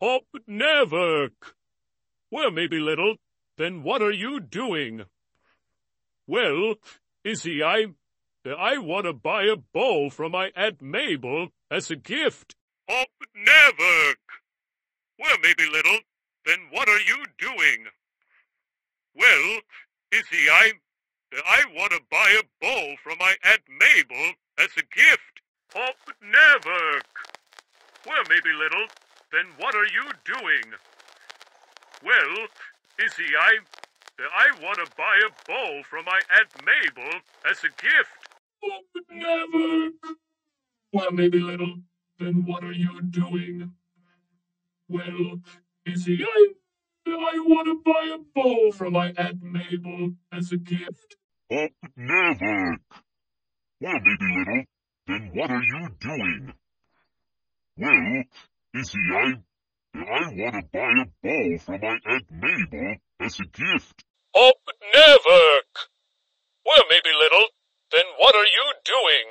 Oh, never. Well, maybe little. Then what are you doing? Well, Izzy, I, I want to buy a bowl from my Aunt Mabel as a gift. Oh, never. Well, maybe little. Then what are you doing? Well, Izzy, I, I want to buy a bowl from my Aunt Mabel as a gift. Oh, never. Well, maybe little. Then what are you doing? Well, Izzy, I, I want to buy a bowl from my Aunt Mabel as a gift. Oh, never. Well, maybe little. Then what are you doing? Well, Izzy, I, I want to buy a bowl from my Aunt Mabel as a gift. Oh, never. Well, maybe little. Then what are you doing? Well, Izzy, I, I want to buy a bowl for my Aunt Mabel as a gift. Oh, never. Well, maybe little. Then what are you doing?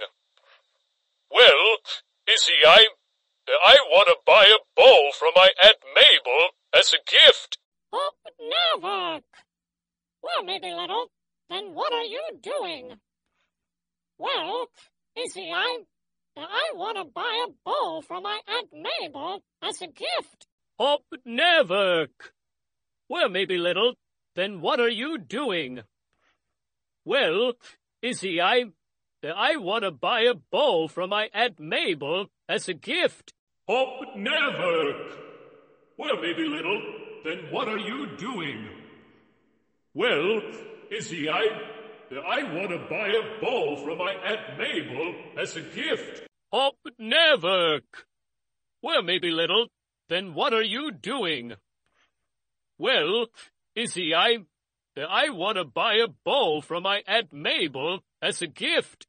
Well, Izzy, I, I want to buy a bowl from my Aunt Mabel as a gift. Oh, never. Well, maybe little. Then what are you doing? Well, Izzy, I, I want to buy a bowl from my Aunt Mabel as a gift. Oh, never. Well, maybe little. Then what are you doing? Well, Izzy, I, I want to buy a bowl from my Aunt Mabel as a gift. Oh, never. Well, maybe little. Then what are you doing? Well, Izzy, I, I want to buy a bowl from my Aunt Mabel as a gift. Never. Well, maybe little. Then what are you doing? Well, Izzy, I, I want to buy a bowl from my Aunt Mabel as a gift.